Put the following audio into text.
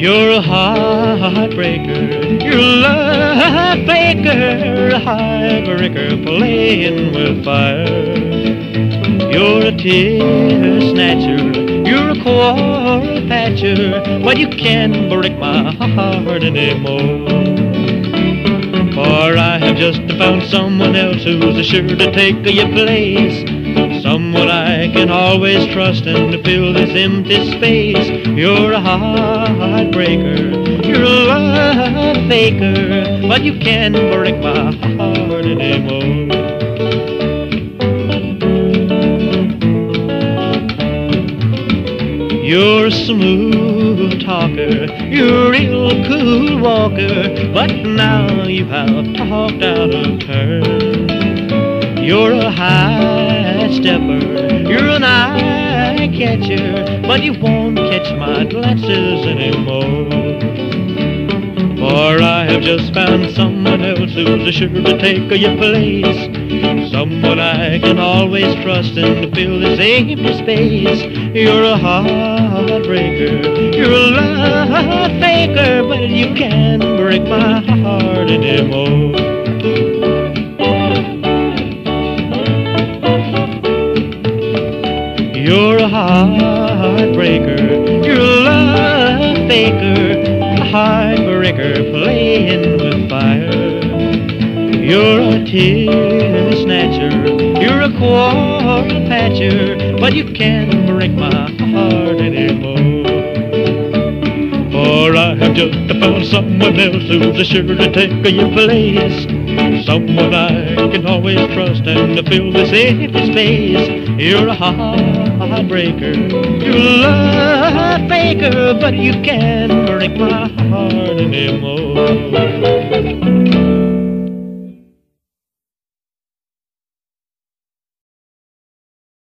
You're a heartbreaker, you're a love faker, a heartbreaker playing with fire. You're a tear snatcher, you're a quarrel patcher, but you can't break my heart anymore. For I have just found someone else who's sure to take your place. Can always trust and fill this empty space. You're a heartbreaker, you're a love faker, but you can't break my heart anymore. You're a smooth talker, you're a real cool walker, but now you have talked out of turn. You're a high stepper, catcher, but you won't catch my glances anymore. For I have just found someone else who's sure to take your place. Someone I can always trust and fill this empty space. You're a heartbreaker, you're a love faker, but you can't break my heart You're a heartbreaker, you're a love faker, a heartbreaker playing with fire. You're a tear snatcher, you're a quarrel patcher, but you can't break my heart anymore. For I have just found someone else who's sure to take your place. Someone I can always trust and to fill this empty space. You're a heartbreaker, you're a love faker, but you can't break my heart anymore.